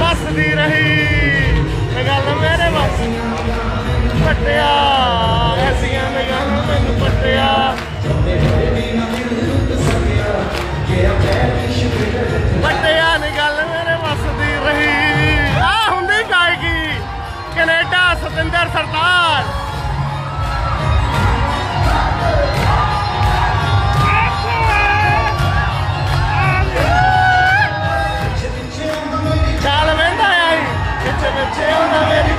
ਵਸਦੀ ਰਹੀ। ਇਹ ਗੱਲ ਮੇਰੇ ਵਸ ਪਟਿਆ। ਐਸੀਆਂ ਲਗਾਣਾ ਮੈਨੂੰ ਪਟਿਆ। ਪਟਿਆ ਨੇ ਗੱਲ ਮੇਰੇ ਵਸਦੀ ਰਹੀ। ਆ ਹੁੰਦੀ ਗਾਇਕੀ। Canada Satinder Sartaaj. Hallelujah.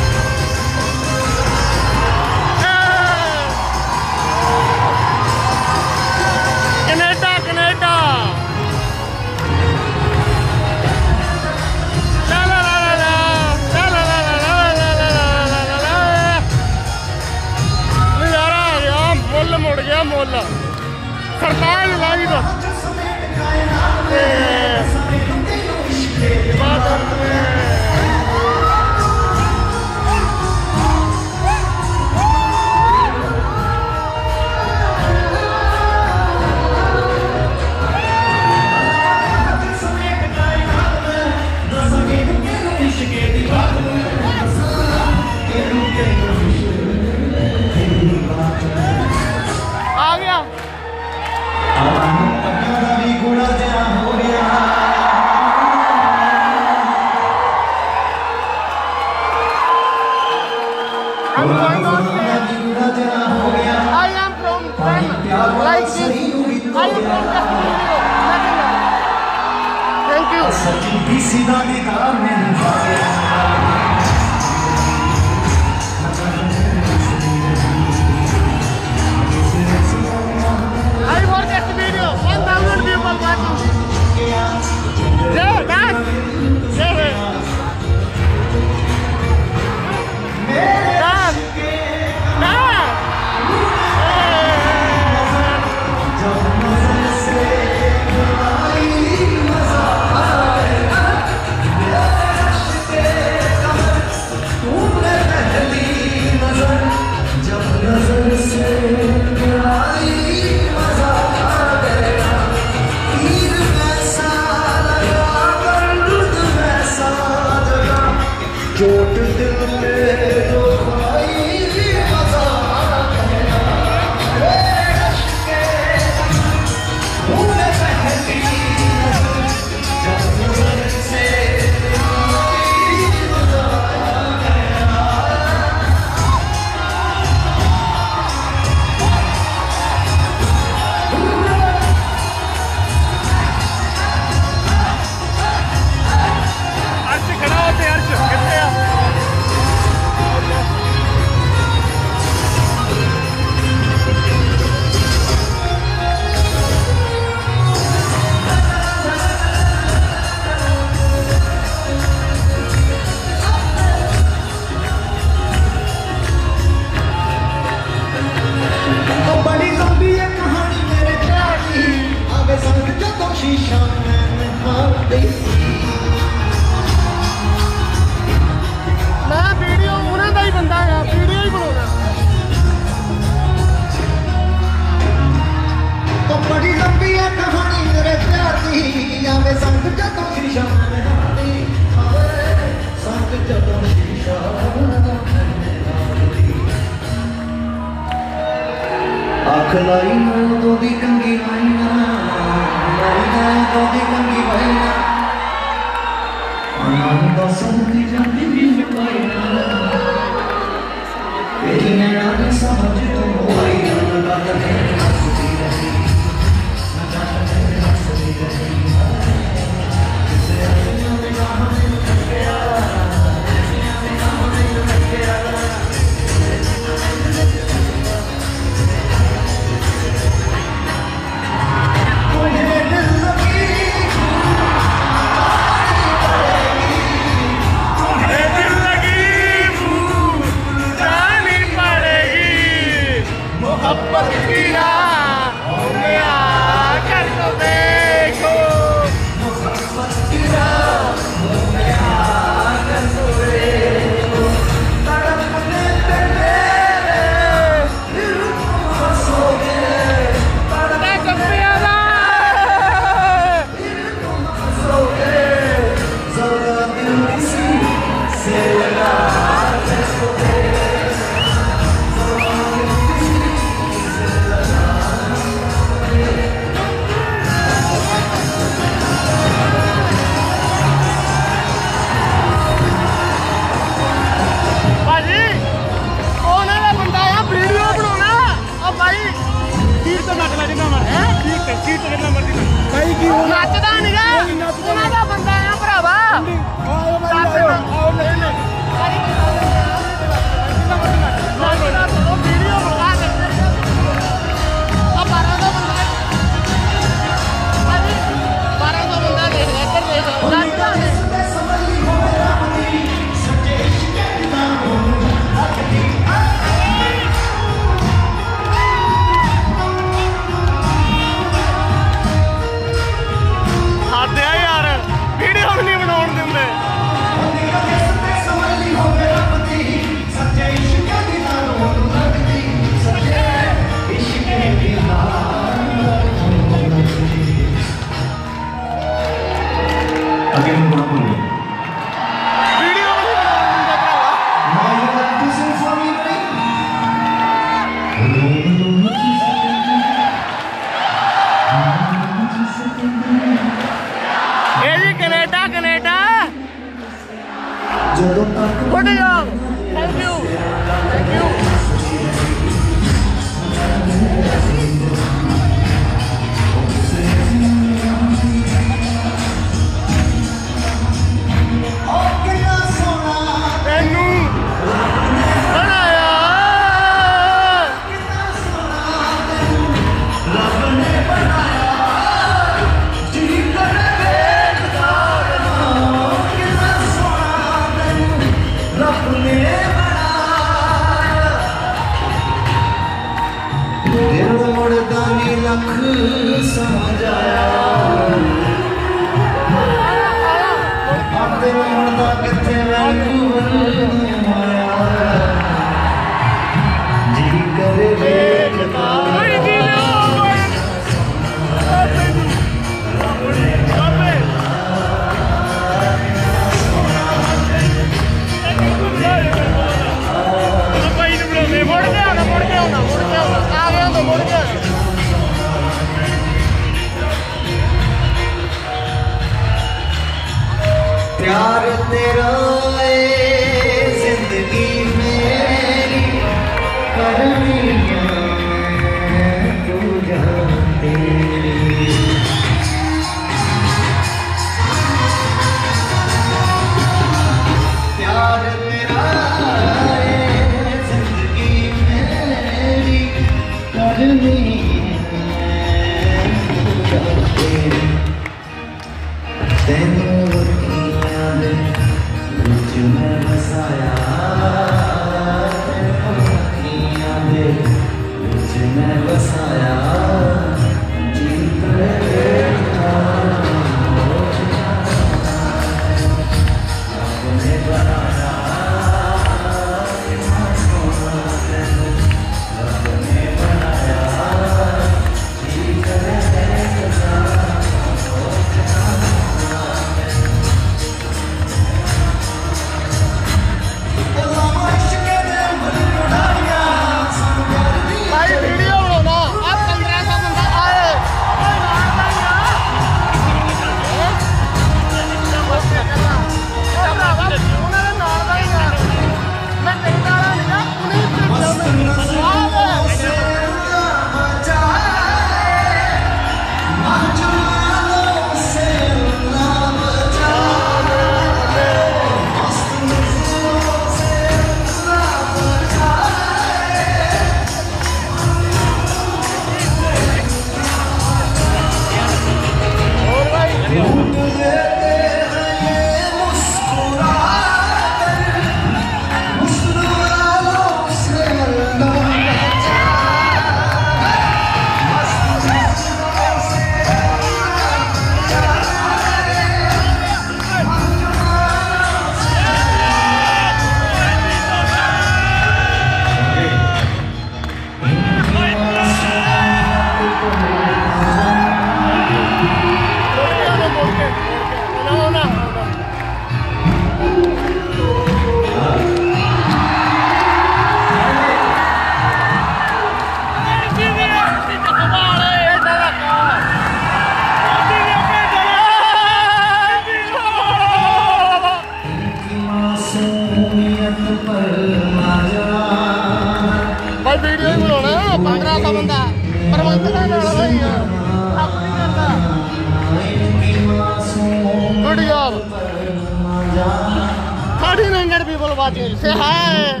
about you. Say hi.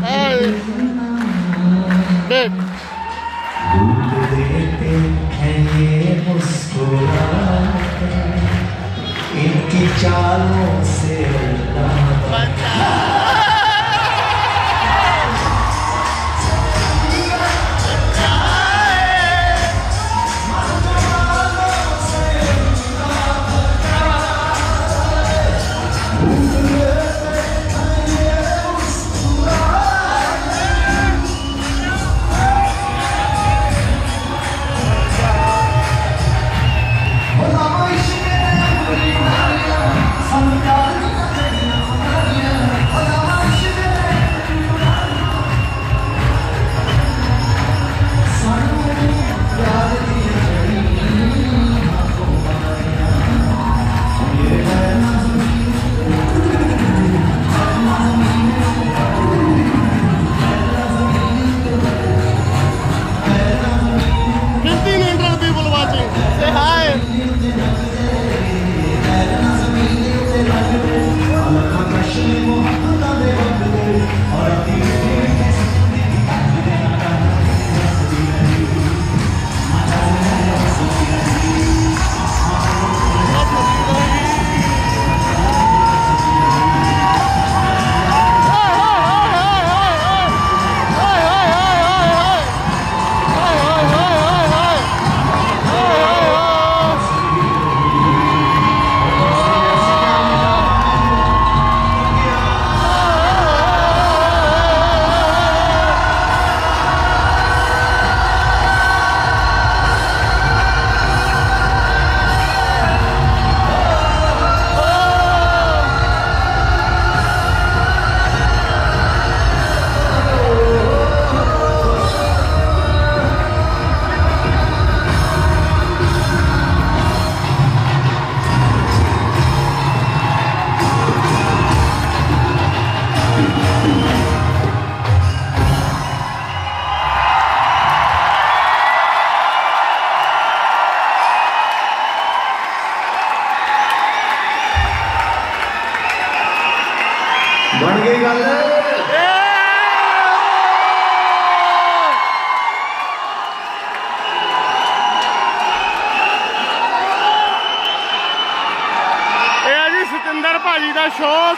Hi. Babe. इनकी चालों से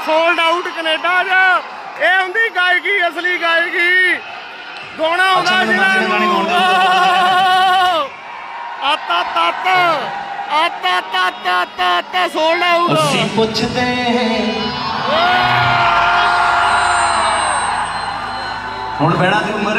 ਸੋਲਡ ਆਊਟ ਕੈਨੇਡਾ 'ਚ। ਇਹ ਹੁੰਦੀ ਗਾਇਕੀ ਅਸਲੀ ਗਾਇਕੀ। ਗਾਉਣਾ ਮੈਨੂੰ ਜਿਹਨਾਂ ਨੂੰ। ਆਤਾ ਤਤ ਆਤਾ ਤਤ ਤਤ ਸੋਲਡ ਆਊਟ ਅਸੀਂ ਪੁੱਛਦੇ ਹੁਣ ਬਹਿਣਾ ਦੀ ਉਮਰ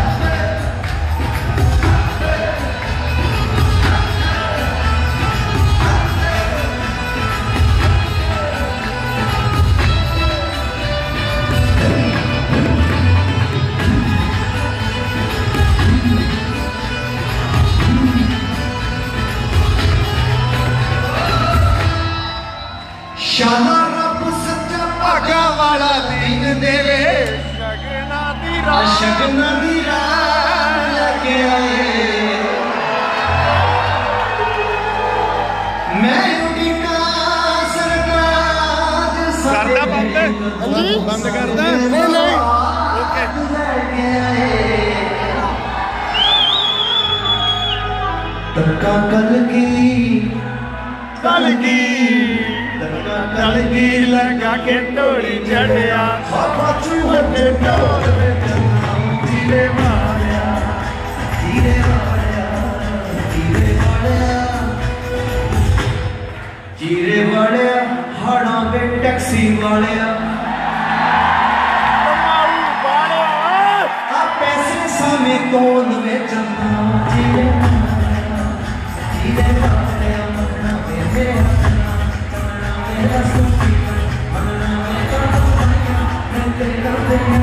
ਬੰਦ ਕਰਦਾ ਨਹੀਂ ਨਹੀਂ ਓਕੇ ਤੱਕਾ ਕਲ ਗਈ ਕਲ ਗਈ ਤੱਕਾ ਕਲ ਗਈ ਲਗਾ ਕੇ ਢੋਲੀ ਛੜਿਆ ਬਾਬਾ ਚੂਹੇ ਢੋਲ ਵਿੱਚ ਟੈਕਸੀ ਵਾਲਿਆ ਮਾਰੂ ਵਾਲਿਆ ਆ ਪੈਸੇ ਸਾਵੇਂ ਤੋਂ ਨਵੇਂ ਚੰਦਾ ਜਿਵੇਂ ਜਿਵੇਂ ਵਾਲਿਆ ਮਨਾ ਮੇਰੇ ਮਨਾ ਮੇਰਾ ਸੁਖੀ ਮਨਾ ਮੇਰਾ ਤੇਰੇ ਕਰਦੇ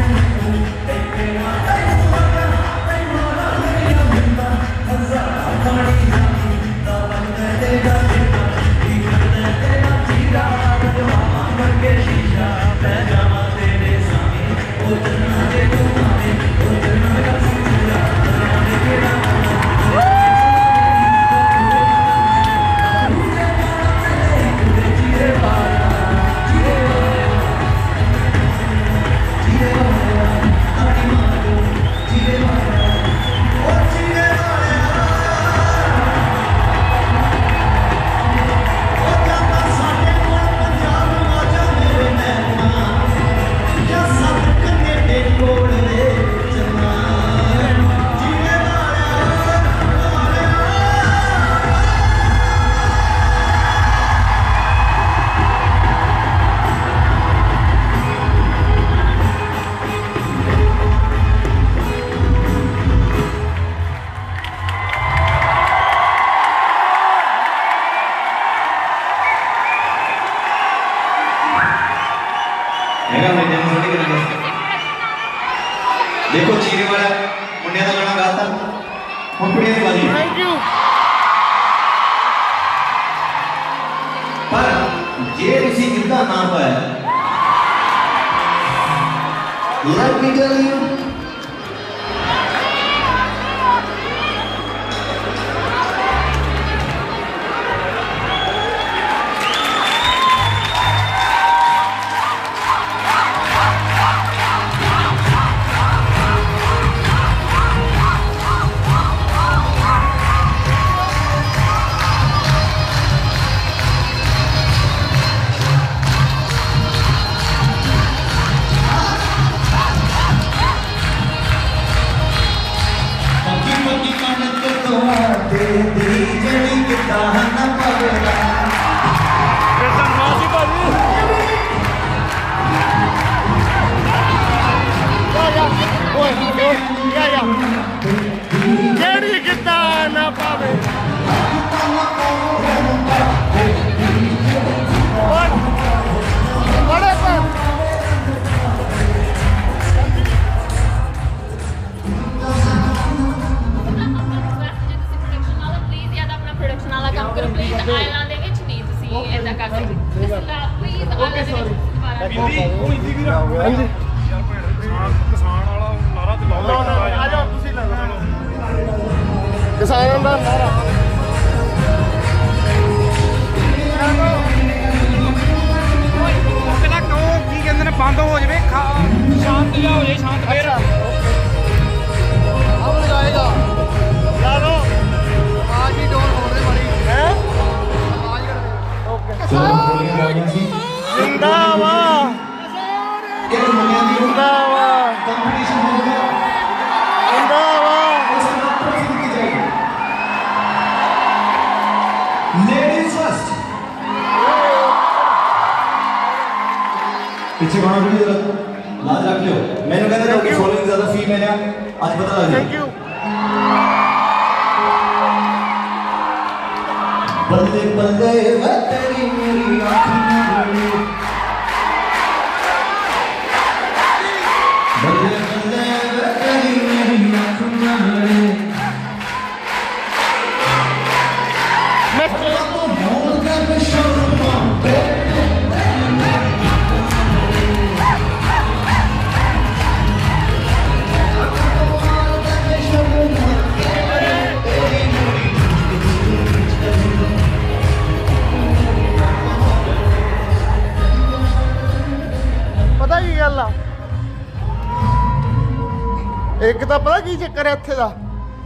ਇੱਕ ਤਾਂ ਪਤਾ ਕੀ ਚੱਕਰ ਹੈ ਇੱਥੇ ਦਾ?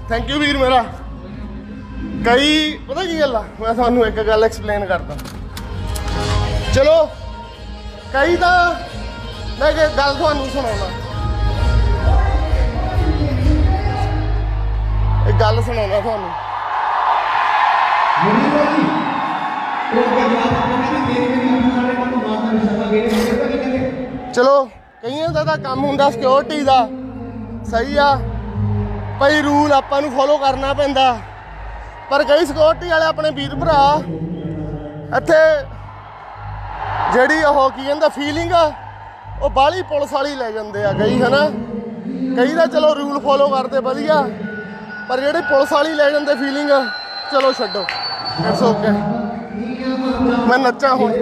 ਥੈਂਕ ਯੂ ਵੀਰ ਮੇਰਾ। ਕਈ ਪਤਾ ਕੀ ਗੱਲ ਆ? ਮੈਂ ਤੁਹਾਨੂੰ ਇੱਕ ਗੱਲ ਐਕਸਪਲੇਨ ਕਰਦਾ। ਚਲੋ ਕਈ ਤਾਂ ਮੈਂ ਇੱਕ ਗੱਲ ਤੁਹਾਨੂੰ ਸੁਣਾਉਣਾ ਇੱਕ ਗੱਲ ਸੁਣਾਉਣਾ ਤੁਹਾਨੂੰ। ਇਹ ਕੀ ਚਲੋ ਕਈਆਂ ਦਾ ਤਾਂ ਕੰਮ ਹੁੰਦਾ ਸਿਕਿਉਰਿਟੀ ਦਾ। ਸਹੀ ਆ। ਭਾਈ ਰੂਲ ਆਪਾਂ ਨੂੰ ਫੋਲੋ ਕਰਨਾ ਪੈਂਦਾ। ਪਰ ਕਈ ਸਿਕਿਉਰਿਟੀ ਵਾਲੇ ਆਪਣੇ ਵੀਰ ਭਰਾ, ਇੱਥੇ ਜਿਹੜੀ ਉਹ ਕੀ ਕਹਿੰਦਾ ਫੀਲਿੰਗ ਆ, ਉਹ ਬਾਹਲੀ ਪੁਲਿਸ ਵਾਲੀ ਲੈ ਜਾਂਦੇ ਆ ਕਈ, ਹਨਾ? ਕਈ ਦਾ ਚਲੋ ਰੂਲ ਫੋਲੋ ਕਰਦੇ ਵਧੀਆ, ਪਰ ਜਿਹੜੇ ਪੁਲਿਸ ਵਾਲੀ ਲੈ ਜਾਂਦੇ ਫੀਲਿੰਗ ਚਲੋ ਛੱਡੋ। ਇਟਸ ਓਕੇ ਮੈਂ ਨੱਚਾਂ ਹੁਣ।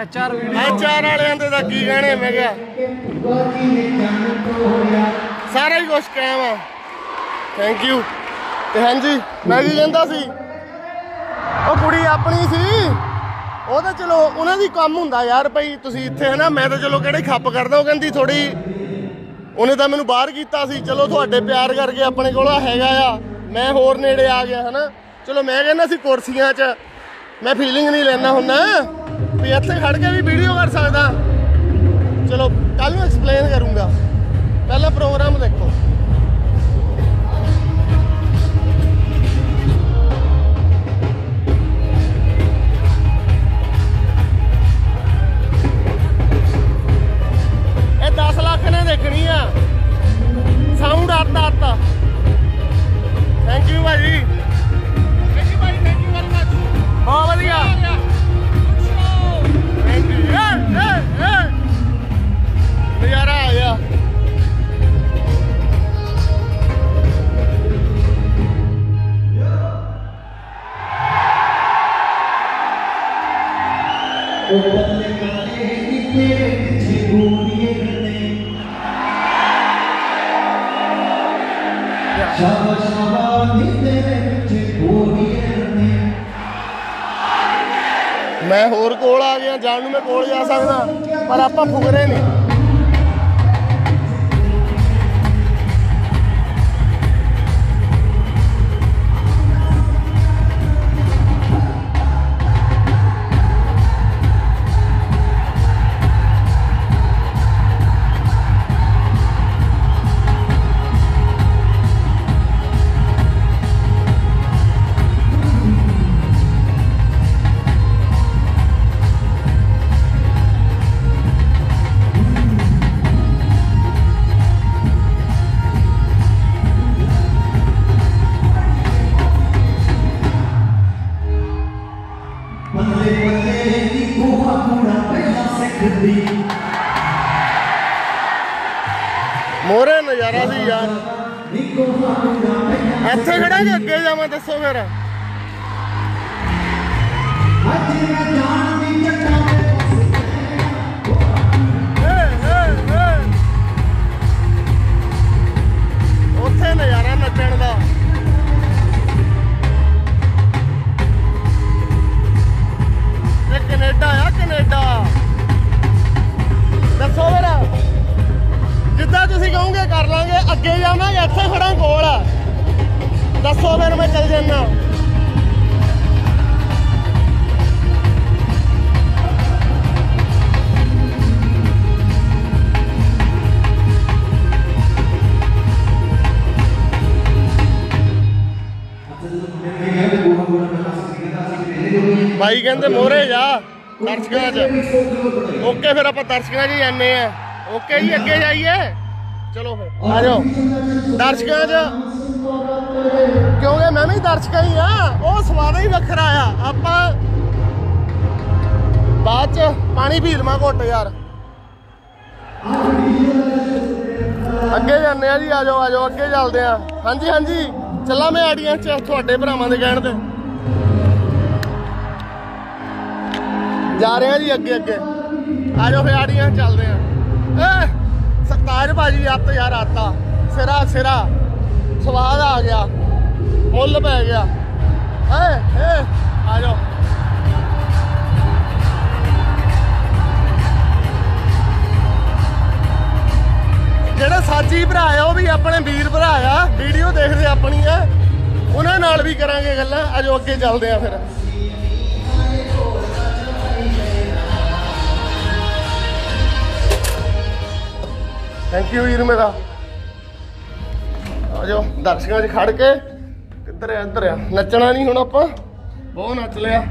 H R video. ਐਚਆਰ ਵਾਲਿਆਂ ਦੇ ਤਾਂ ਕੀ ਕਹਿਣੇ ਮੈਂ ਕਿਹਾ। ਸਾਰਾ ਹੀ ਕੁਝ ਕਾਇਮ ਆ। ਥੈਂਕ ਯੂ ਤੇ ਹਾਂਜੀ, ਮੈਂ ਕੀ ਕਹਿੰਦਾ ਸੀ? ਉਹ ਕੁੜੀ ਆਪਣੀ ਸੀ। ਉਹ ਤਾਂ ਚਲੋ, ਉਹਨਾਂ ਦੀ ਕੰਮ ਹੁੰਦਾ ਯਾਰ ਭਈ, ਤੁਸੀਂ ਇੱਥੇ ਹਨਾ, ਮੈਂ ਤਾਂ ਚਲੋ ਕਿਹੜੇ ਖੱਪ ਕਰਦਾ, ਉਹ ਕਹਿੰਦੀ ਥੋੜੀ ਉਹਨੇ ਤਾਂ ਮੈਨੂੰ ਬਾਹਰ ਕੀਤਾ ਸੀ। ਚਲੋ ਤੁਹਾਡੇ ਪਿਆਰ ਕਰਕੇ ਆਪਣੇ ਕੋਲ ਹੈਗਾ ਆ। ਮੈਂ ਹੋਰ ਨੇੜੇ ਆ ਗਿਆ, ਹਨਾ। ਚਲੋ ਮੈਂ ਕਹਿੰਦਾ ਸੀ ਕੁਰਸੀਆਂ 'ਚ। ਮੈਂ ਫੀਲਿੰਗ ਨਹੀਂ ਲੈਣਾ ਹੁੰਦਾ। ਵੀ ਇੱਥੇ ਖੜ ਕੇ ਵੀ ਵੀਡੀਓ ਕਰ ਸਕਦਾ। ਚਲੋ ਕੱਲ ਨੂੰ ਐਕਸਪਲੇਨ ਕਰੂੰਗਾ। ਪਹਿਲਾਂ ਪ੍ਰੋਗਰਾਮ ਦੇਖੋ। ਇਹ 10 ਲੱਖ ਨੇ ਦੇਖਣੀ ਆ। ਸਾਊਂਡ ਆਤਾ ਆਤਾ ਥੈਂਕ ਯੂ ਭਾਜੀ। ਥੈਂਕ ਯੂ ਭਾਜੀ ਥੈਂਕ ਯੂ ਵੈਰੀ ਮਚ ਬਹੁਤ ਵਧੀਆ। ਨਜ਼ਾਰਾ ਆ ਗਿਆ। ਉਹ ਬੱਲੇ ਬੱਲੇ ਨੀ ਪਿੱਛੇ ਗੋਲੀਏ ਨੇ ਸ਼ਾਬਾ ਸ਼ਾਬਾ ਨੀ ਪਿੱਛੇ ਗੋਲੀਏ ਨੇ ਮੈਂ ਹੋਰ ਕੋਲ ਆ ਗਿਆ, ਜਾਣ ਨੂੰ ਮੈਂ ਕੋਲ ਜਾ ਸਕਦਾ, ਪਰ ਆਪਾਂ ਫੁਕਰੇ ਨਹੀਂ। ਕਰ ਲਾਂਗੇ, ਅੱਗੇ ਜਾਵਾਂਗੇ ਇੱਥੇ ਖੜਾ ਕੋਲ? ਆ ਦੱਸੋ ਫਿਰ ਮੈਂ ਚੱਲ ਜੰਨਾ। ਭਾਈ ਕਹਿੰਦੇ ਮੋਰੇ ਜਾ, ਦਰਸ਼ਕਾਂ 'ਚ। ਓਕੇ ਫਿਰ ਆਪਾਂ ਦਰਸ਼ਕਾਂ 'ਚ ਜਾਂਦੇ ਆ। ਓਕੇ ਜੀ, ਅੱਗੇ ਜਾਈਏ। ਚਲੋ ਫਿਰ ਆ ਜਾਓ। ਦਰਸ਼ਕਾਂ 'ਚ। ਕਿਉਂਕਿ ਮੈਂ ਵੀ ਦਰਸ਼ਕਾਂ ਹੀ ਆ, ਉਹ ਸਵਾਦ ਹੀ ਵੱਖਰਾ ਆ। ਆਪਾਂ ਬਾਅਦ 'ਚ ਪਾਣੀ ਪੀ ਲਵਾਂ ਘੁੱਟ ਯਾਰ। ਅੱਗੇ ਜਾਂਦੇ ਆ ਜੀ, ਆ ਜਾਓ ਆ ਜਾਓ, ਅੱਗੇ ਚੱਲਦੇ ਆ। ਹਾਂਜੀ ਹਾਂਜੀ, ਚੱਲਾਂ ਮੈਂ ਆਡੀਅנס 'ਚ, ਤੁਹਾਡੇ ਭਰਾਵਾਂ ਦੇ ਕਹਿਣ ਤੇ। ਜਾ ਰਹੇ ਆ ਜੀ ਅੱਗੇ ਅੱਗੇ। ਆ ਜਾਓ ਫੇ ਆੜੀਆਂ ਚੱਲਦੇ ਆ। ਏ! ਸਰਤਾਜ ਭਾਜੀ ਆਪ ਤਾਂ ਯਾਰ ਆਤਾ। ਸਿਰਾ ਸਿਰਾ। ਸਵਾਦ ਆ ਗਿਆ। ਮੁੱਲ ਪੈ ਗਿਆ। ਏ ਏ ਆ ਜਾਓ। ਜਿਹੜੇ ਸਾਜੀ ਭਰਾ ਆ, ਉਹ ਵੀ ਆਪਣੇ ਵੀਰ ਭਰਾ ਆ। ਵੀਡੀਓ ਦੇਖਦੇ ਆਪਣੀ ਆ। ਉਹਨਾਂ ਨਾਲ ਵੀ ਕਰਾਂਗੇ ਗੱਲਾਂ। ਅਜੋ ਅੱਗੇ ਚੱਲਦੇ ਆ ਫਿਰ। ਥੈਂਕ ਯੂ ਵੀਰ ਮੇਰਾ। ਆ ਜਾਓ, ਦਰਸ਼ਕਾਂ 'ਚ ਖੜ ਕੇ ਕਿੱਧਰ ਆ, ਇੱਧਰ ਆ। ਨੱਚਣਾ ਨਹੀਂ ਹੁਣ ਆਪਾਂ। ਬਹੁਤ ਨੱਚ ਲਿਆ।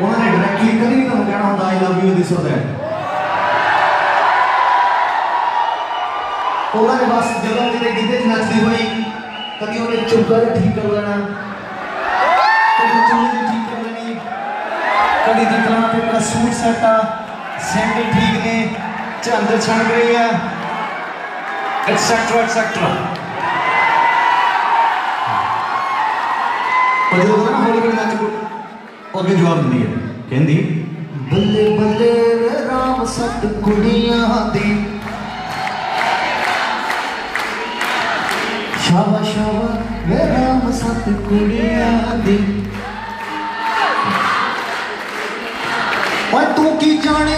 ਉਹਨਾਂ ਨੇ ਡਾਇਰੈਕਟਲੀ ਕਦੀ ਵੀ ਤੁਹਾਨੂੰ ਕਹਿਣਾ ਹੁੰਦਾ I love you this or that ਉਹਨਾਂ ਨੇ ਬਸ ਜਦੋਂ ਕਿਤੇ ਗਿੱਧੇ 'ਚ ਨੱਚਦੀ ਹੋਈ, ਕਦੀ ਉਹਨੇ ਚੁੱਗਾ ਠੀਕ ਕਰ ਲੈਣਾ, ਕਦੀ ਚੁੰਨੀ ਠੀਕ ਕਰ ਲੈਣੀ, ਕਦੀ ਦੇਖਣਾ ਕਿ ਮੇਰਾ ਸੂਟ ਸੈੱਟ ਆ ਸੈਂਡਲ ਠੀਕ ਨੇ, ਝਾਂਜਰ ਛਣ ਰਹੀ ਆ ਐਟਸੈਟਰਾ ਐਟਸੈਟਰਾ ਪਰ ਜਦੋਂ ਨਾ ਹੌਲੀ ਹੌਲੀ ਨੱਚ ਪੋ ਉਹ ਅੱਗੇ ਜਵਾਬ ਦਿੰਦੀ ਹੈ ਕਹਿੰਦੀ ਬੱਲੇ ਬੱਲੇ ਵੇ ਰਾਮ ਸਤ ਕੁੜੀਆਂ ਦੀ ਸ਼ਾਵਾ ਸ਼ਾਵਾ ਵੇ ਰਾਮ ਸਤ ਕੁੜੀਆਂ ਦੀ ਓਏ ਤੂੰ ਕੀ ਜਾਣੇ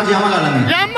आज आम्हाला आला नाही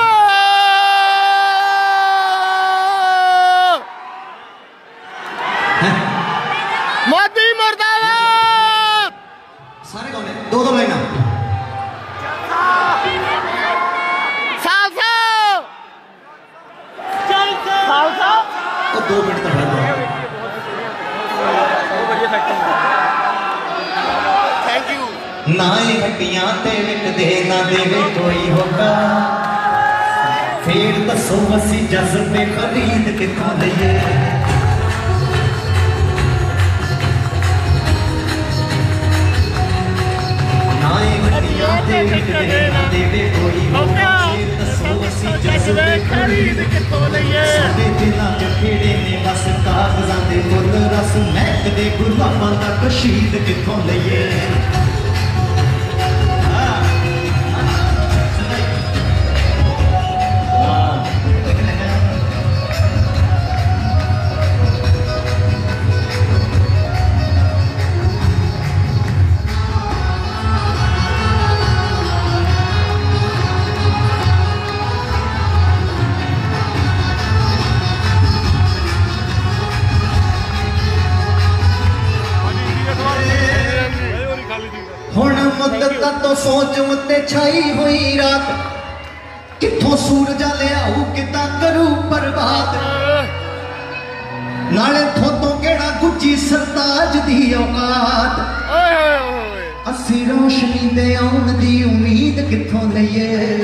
ਛਾਈ ਹੋਈ ਰਾਤ। ਕਿੱਥੋਂ ਸੂਰਜ ਲਿਆਊ ਕਿਤਾ ਕਰੂ ਬਰਬਾਦ। ਨਾਲੇ ਥੋਤੋਂ ਕਿਹੜਾ ਗੁੱਟ ਦੂਜੀ ਸਰਤਾਜ ਦੀ ਔਕਾਤ। ਓਏ ਹੋਏ ਹੋਏ ਅਸੀਂ ਰੋਸ਼ਨੀ ਦੇ ਆਉਣ ਦੀ ਉਮੀਦ ਕਿੱਥੋਂ ਲਈਏ?